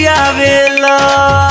Villavilla.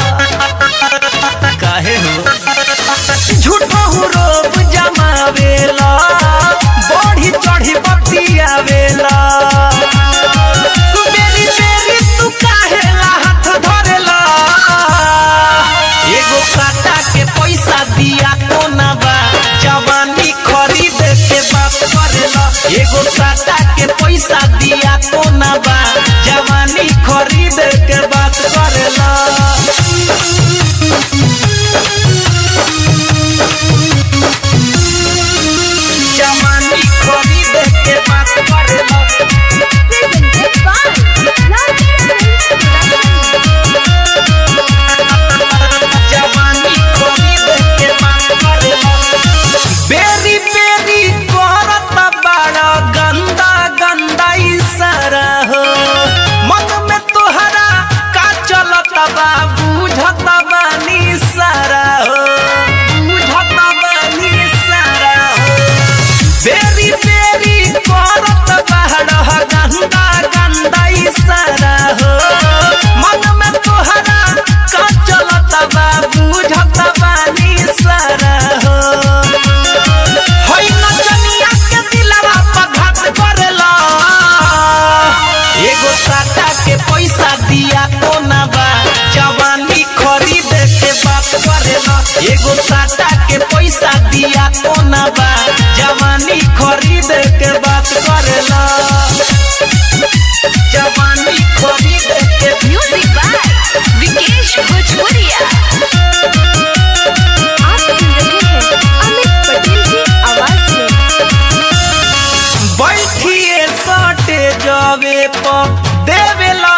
एगो साटा के पैसा दिया कोना बा? जवानी खरीद के बात करेला। जवानी खरीद के Music by Vikesh Bhojpuria. आप सुन रहे हैं अमित पटेल की आवाज़ में। बैठिए सटे जावे पर देवेला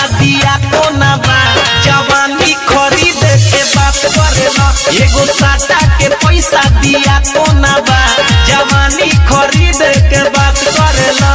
शादिया कोना बा? जवानी खरीद के बात करेला एगो साटा के पैसा दिया कोना बा? जवानी खरीद के बात करेला